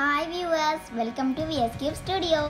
Hi viewers, welcome to VS Cube Studio.